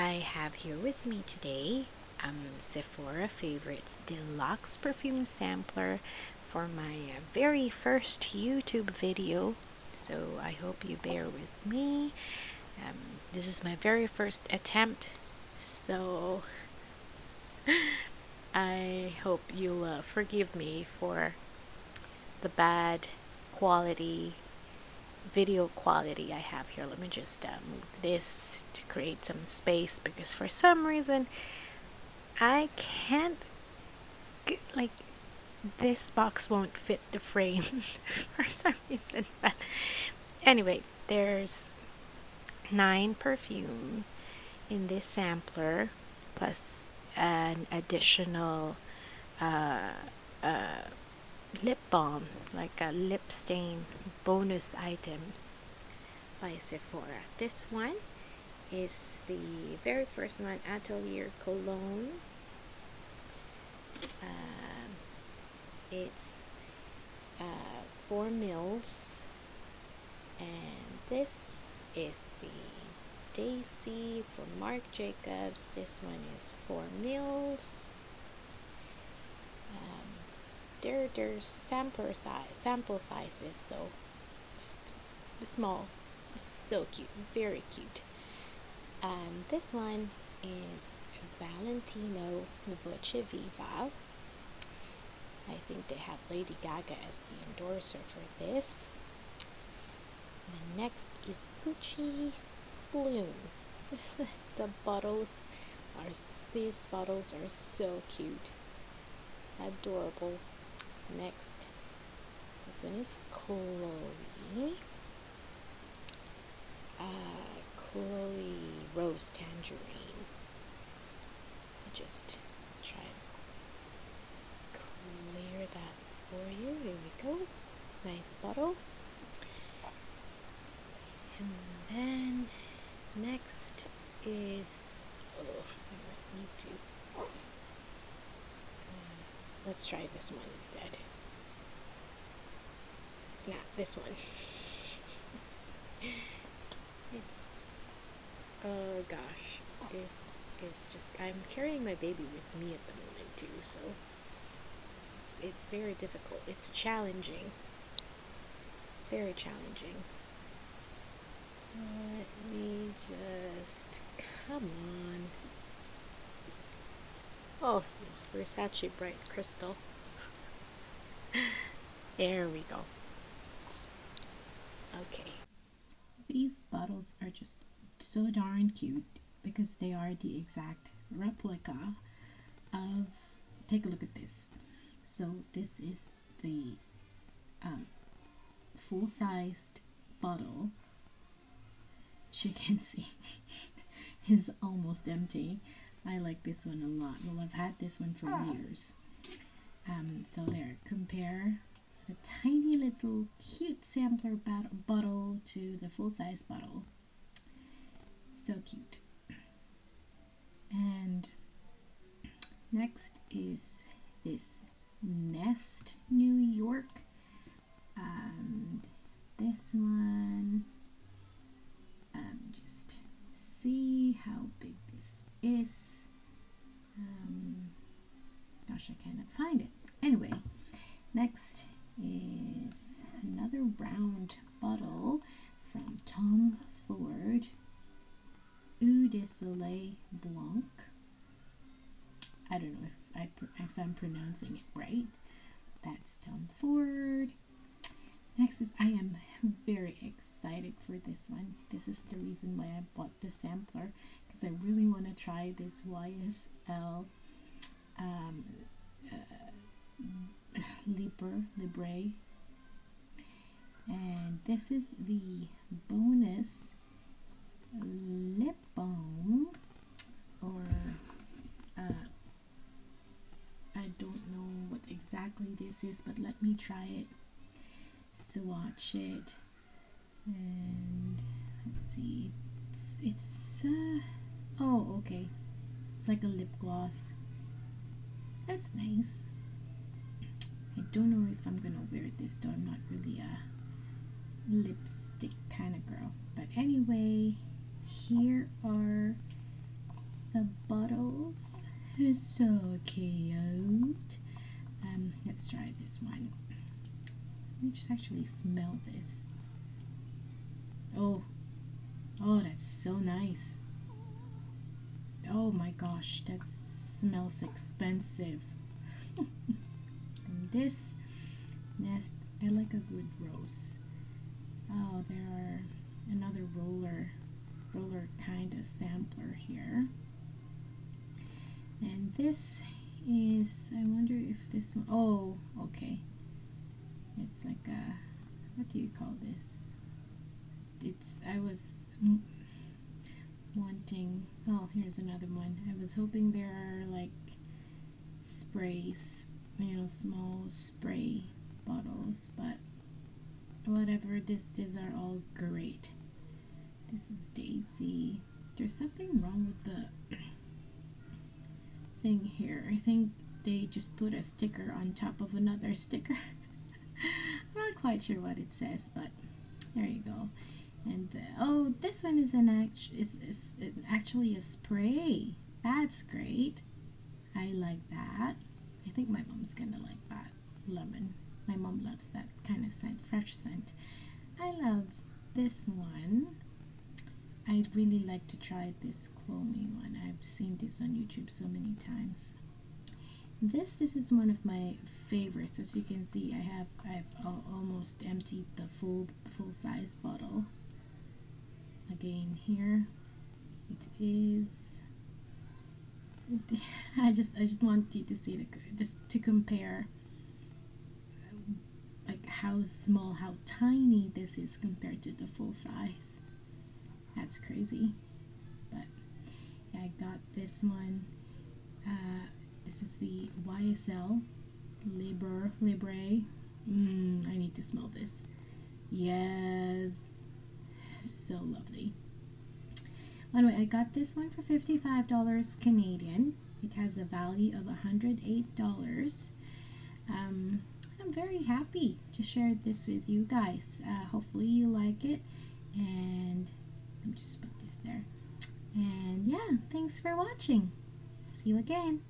I have here with me today um, Sephora Favorites Deluxe Perfume Sampler for my uh, very first YouTube video. So I hope you bear with me. Um, this is my very first attempt, so I hope you'll uh, forgive me for the bad quality video quality I have here. Let me just uh, move this to create some space because for some reason I can't like this box won't fit the frame for some reason but anyway there's nine perfume in this sampler plus an additional uh, uh, lip balm like a lip stain bonus item by Sephora. This one is the very first one Atelier Cologne. Um, it's uh, 4 mils. And this is the Daisy from Marc Jacobs. This one is 4 mils. Um, there, there's sample size sample sizes so small so cute very cute. And this one is Valentino Voce Viva. I think they have Lady Gaga as the endorser for this. And the next is Gucci Bloom. The bottles are these bottles are so cute. Adorable. Next this one is Chloe uh, Chloe Rose Tangerine I just try to clear that for you here we go nice bottle and then next is oh I need to let's try this one instead. Nah, this one. it's, oh gosh, this is just, I'm carrying my baby with me at the moment too, so it's, it's very difficult. It's challenging. Very challenging. Let me just, come on. Oh, it's Versace Bright Crystal. there we go. Okay. These bottles are just so darn cute because they are the exact replica of. Take a look at this. So, this is the um, full sized bottle. As you can see, is almost empty I like this one a lot. Well, I've had this one for years. Um, so there, compare a tiny little cute sampler bottle to the full-size bottle. So cute. And next is this Nest New York. And this one, um, just see how big this is um, gosh I cannot find it anyway next de Soleil Blanc I don't know if, I, if I'm pronouncing it right that's Tom Ford Next is I am very excited for this one. This is the reason why I bought the sampler because I really want to try this YSL um, uh, Libre, Libre. And this is the bonus lip balm or uh, I don't know what is but let me try it. Swatch it. And let's see it's, it's uh, oh okay. It's like a lip gloss. That's nice. I don't know if I'm gonna wear this though. I'm not really a lipstick kind of girl. But anyway here are the bottles. So cute. Um, let's try this one. Let me just actually smell this. Oh, oh, that's so nice. Oh my gosh, that smells expensive. and this nest, I like a good rose. Oh, there are another roller, roller kind of sampler here. And this is, I wonder if this one, oh, okay. It's like a, what do you call this? It's, I was wanting, oh, here's another one. I was hoping there are like sprays, you know, small spray bottles, but whatever, this, these are all great. This is Daisy. There's something wrong with the thing here. I think they just put a sticker on top of another sticker. I'm not quite sure what it says, but there you go. And the, oh, this one is an act is, is actually a spray. That's great. I like that. I think my mom's gonna like that lemon. My mom loves that kind of scent, fresh scent. I love this one. I'd really like to try this Chloe one. I've seen this on YouTube so many times. This this is one of my favorites. As you can see, I have I've almost emptied the full full size bottle. Again here, it is. I just I just want you to see the just to compare like how small, how tiny this is compared to the full size. That's crazy. But yeah, I got this one. Uh, this is the YSL Libre Libre. Mm, I need to smell this. Yes, so lovely. Anyway, I got this one for $55 Canadian. It has a value of $108. Um, I'm very happy to share this with you guys. Uh, hopefully you like it. And let me just put this there. And yeah, thanks for watching. See you again.